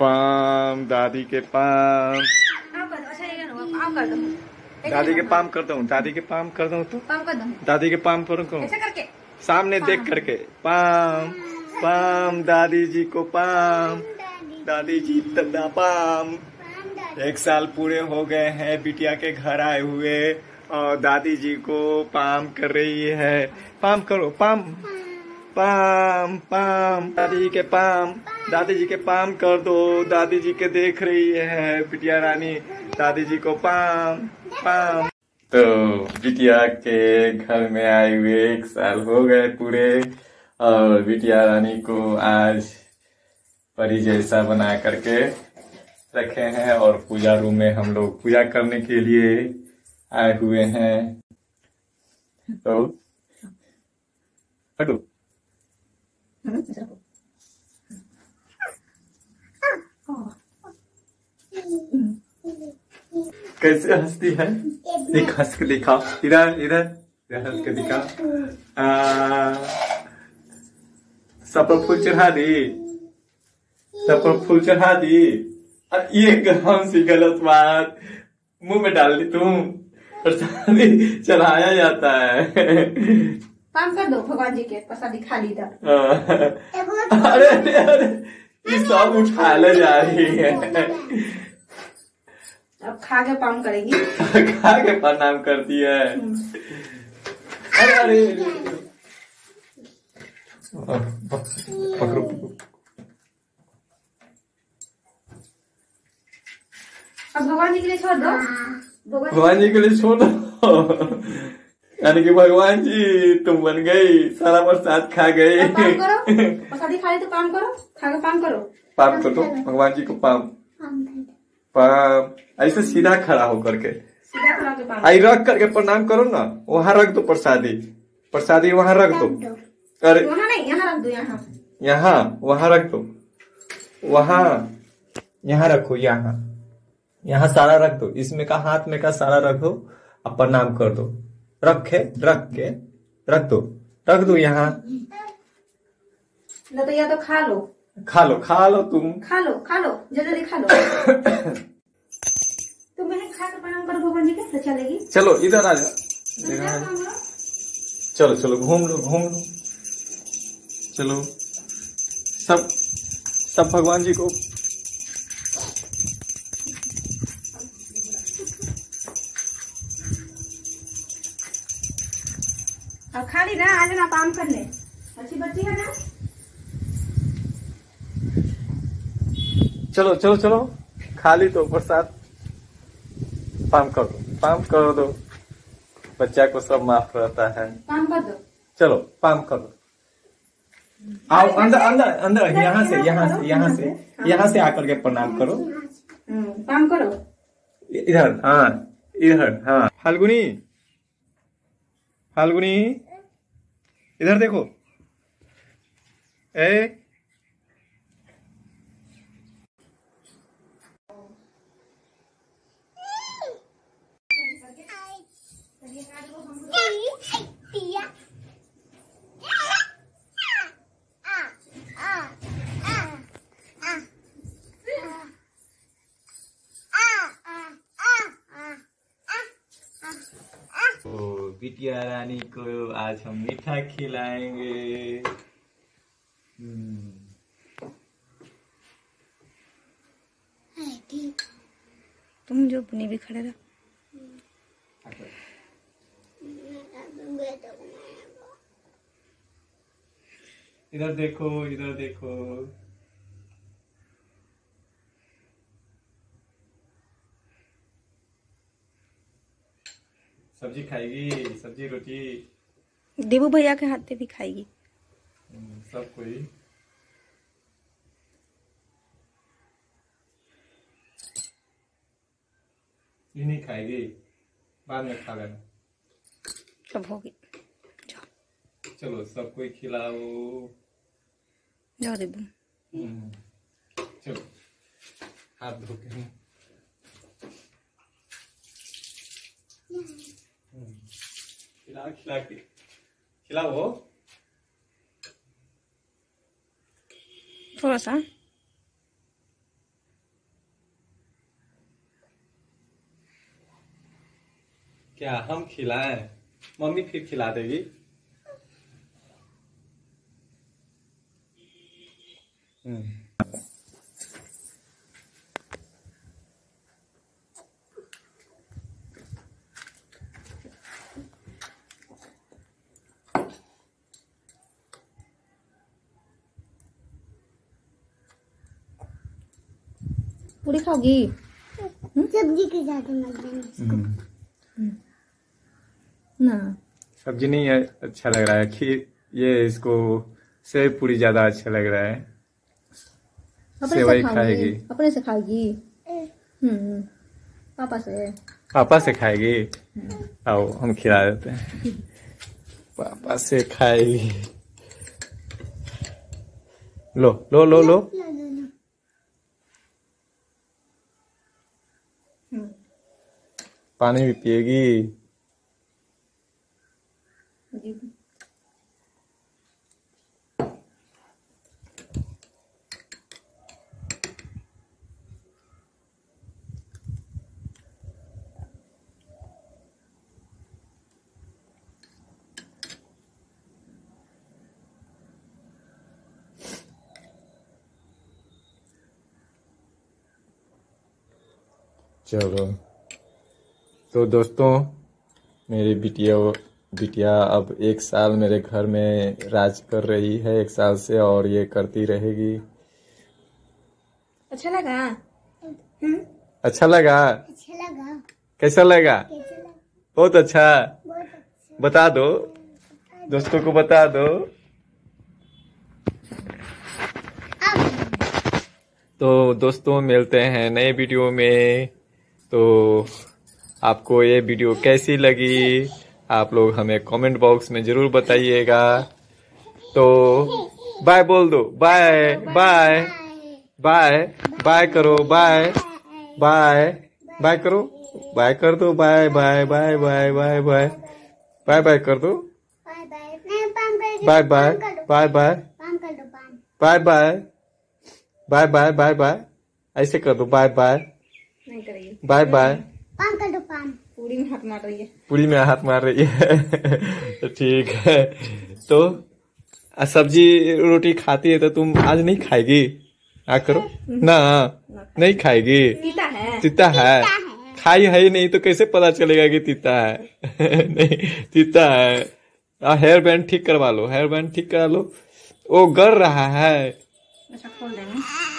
Palm, दादी के palm. दादी के पाम करता हूँ दादी के पाम तो कर दो दादी के पाम करके सामने देख करके। पाम पाम दादी जी को पाम। दादी जी तदा पाम। एक साल पूरे हो गए हैं, बिटिया के घर आए हुए। और दादी जी को पाम कर रही है। पाम करो, पाम। पाम पाम, दादी जी के पाम, दादी जी के पाम कर दो, दादी जी के देख रही है बिटिया रानी, दादी जी को पाम पाम। तो बिटिया के घर में आए हुए एक साल हो गए पूरे, और बिटिया रानी को आज परी जैसा बना करके रखे हैं, और पूजा रूम में हम लोग पूजा करने के लिए आए हुए हैं। तो हटो। कैसे हंसती है? देख, हंस के दिखा। इधर इधर। हंस के दिखा। सब फूल चढ़ा दी। सब फूल चढ़ा दी। और ये कौन सी गलत बात? मुँह में डाल दी तुम। प्रसादी चढ़ाया जाता है। पाम कर दो भगवान जी के प्रसादी खा ली था अरे अरे अरे ये सब उठा ले जा रही है। अब खा के पाम करेगी। खा के प्रणाम करती है। अरे अरे पकड़ो पकड़ो अब भगवान जी के लिए छोड़ दो। भगवान भगवान जी के लिए छोड़ दो। यानी कि भगवान जी तुम बन गई सारा प्रसाद खा गए। प्रसादी तो पाम करो खा पाम करो। पाम कर दो भगवान जी को पाम पाम ऐसे सीधा खड़ा होकर के। सीधा खड़ा के पाम आई रख करके प्रणाम करो ना वहाँ रख दो प्रसादी। प्रसादी वहाँ रख दो। अरे वहाँ नहीं यहाँ रख दो यहाँ। यहाँ वहाँ रख दो। वहाँ यहाँ रखो यहाँ। यहाँ सारा रख दो। इसमें का हाथ में का सारा रखो अब प्रणाम कर दो। रखे रख के रख दो। रख दो यहाँ। न तो या तो खा लो। खा लो खा लो तुम। खा लो खा लो जल्दी खा लो। तो मैंने खा के प्रणाम करो भगवान जी के तो चलेगी। चलो इधर आ जाओ? चलो चलो घूम लो घूम लो। चलो। सब सब भगवान जी को ली ना आ जाना काम करने अच्छी बच्ची है ना? चलो चलो चलो। खाली तो प्रसाद पाम कर दो पाम कर दो। बच्चा को सब माफ़ रहता है। काम कर दो। चलो पाम कर दो। आओ अंदर अंदर अंदर यहाँ से यहाँ से यहाँ से यहाँ से आकर के प्रणाम करो। हम्म, काम करो। इधर हाँ इधर हाँ। फाल्गुनी फाल्गुनी। इधर देखो। ए बिटिया रानी को आज हम मीठा खिलाएँगे। हम्म, तुम जो अपने भी खड़े रहो। इधर देखो इधर देखो। सब्ज़ी खाएगी सब्ज़ी रोटी। देवू भैया के हाथ से भी खाएगी। हम्म, सब कोई। ये नहीं खाएगी बाद में खा लेना। सब होगी जाओ। चलो सब कोई खिलाओ। जाओ देवू हम्म, चलो। हाथ धो के। खिला खिला के। थोड़ा सा। क्या हम खिलाएँ? मम्मी फिर खिला देगी। हम्म। पूरी खाओगी? सब्ज़ी के साथ मज़ा नहीं ना। सब्ज़ी नहीं है अच्छा लग रहा है खीर ये इसको सेव पूरी ज़्यादा अच्छा लग रहा है। सेवई खाएगी। अपने से खाएगी। हम्म। पापा से। पापा से खाएगी? आओ हम खिला देते हैं। पापा से खाएगी। लो लो लो लो। हम्म पानी भी पिएगी। चलो। तो दोस्तों मेरी बिटिया बिटिया अब एक साल मेरे घर में राज कर रही है एक साल से और ये करती रहेगी। अच्छा लगा? अच्छा लगा? अच्छा लगा। कैसा लगा? कैसा लगा? बहुत अच्छा। बहुत अच्छा। बता दो। दोस्तों को बता दो। तो दोस्तों मिलते हैं नए वीडियो में। तो आपको ये वीडियो कैसी लगी? आप लोग हमें कमेंट बॉक्स में ज़रूर बताइएगा। तो बाय बोल दो। बाय बाय बाय बाय करो। बाय बाय बाय करो। बाय कर दो। Bye bye bye bye bye bye bye bye कर दो। Bye bye bye bye bye bye bye bye bye bye bye bye ऐसे कर दो। बाय बाय बाय बाय पूरी में हाथ मार रही है। पूरी में हाथ मार रही है। तो ठीक है। तो सब्ज़ी रोटी खाती है तो तुम आज नहीं खाएगी? आ करो। ना नहीं खाएगी। पीता है। तीता है। खाई है ही नहीं तो कैसे पता चलेगा कि तीता है? नहीं तीता है। आ, हेयर बैंड ठीक करवा लो। हेयर बैंड ठीक करा लो। वो गड़ रहा है। अच्छा खोल देंगे।